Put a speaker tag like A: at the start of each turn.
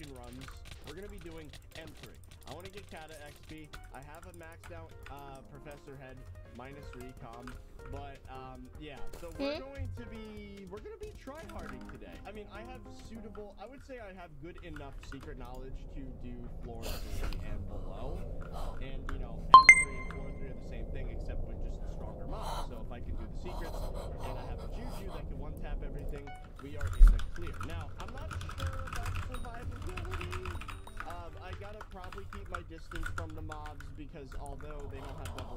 A: elimination runs, we're gonna be doing M3. I want to get Cata XP. I have a maxed out uh, Professor Head minus recomb, but um, yeah. So we're
B: Hmm?
A: going to be we're gonna be tryharding today. I mean, I have suitable. I would say I have good enough secret knowledge to do floor three and below, and you know, M3 and floor three are the same thing except with just stronger mobs. So if I can do the secrets and I have a Juju that can one tap everything, we are in the clear. Now, keep my distance from the mobs because although they don't have double